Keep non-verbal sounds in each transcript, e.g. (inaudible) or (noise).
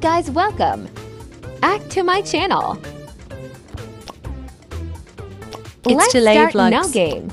guys, welcome! Back to my channel. It's Let's start Vlogs. now game.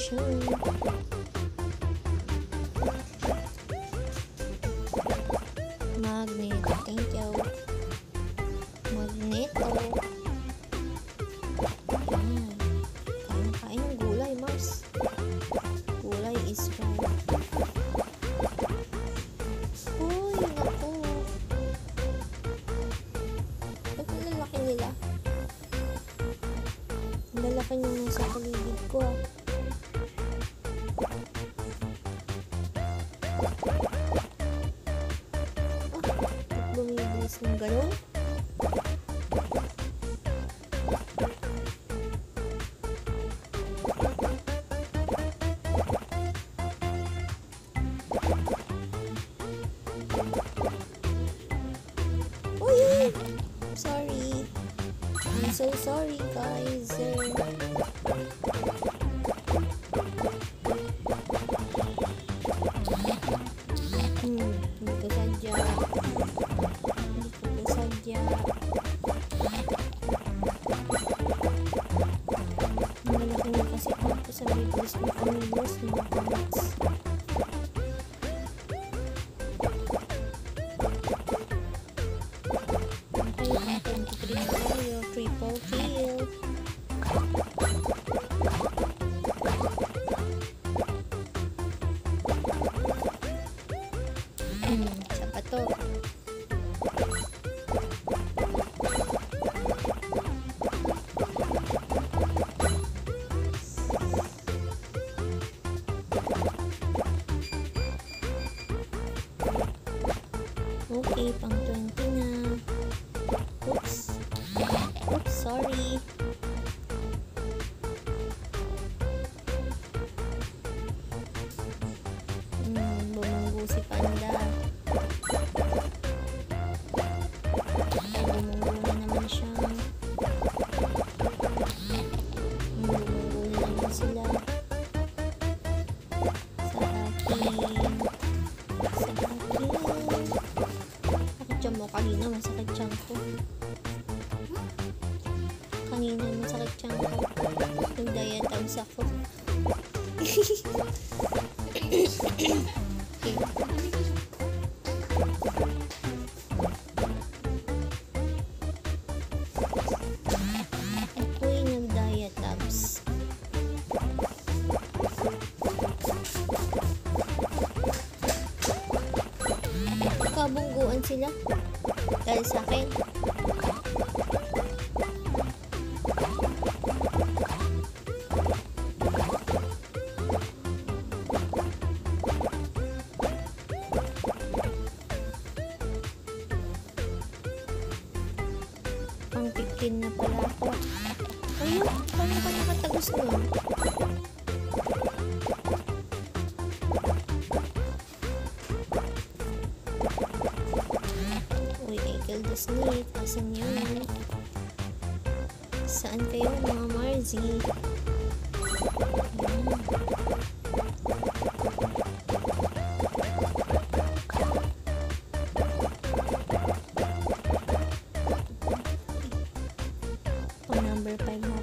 siya. Magneto, thank you. Magneto. Ayan. Kain na kain ng gulay, Mars. Gulay is right. Uy, naku. Ba't ang lalaki nila? Ang lalaki nyo paligid ko ah. Ah, ba't bumibilis ng ganun? Uy, so we just only listening to this. I happened to be a triple kill. Sorry. Hmm, bumunggo si Panda. Ay, bumunggo na naman siya. Hmm, bumunggo na naman sila. Sa akin. Sa akin. Sakit tiyan mo kanina, masakit tiyan ko. Kanina masakit tiyan ko. Nag-diatoms ako. (coughs) okay. Ako'y nag-diatoms. Kabungguan sila. Dahil sa akin. Nakatagos nun? Uy, I killed the snake. Asan yun? Saan kayo mga Marzi? Pang number 5 mga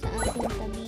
sa ating tabi.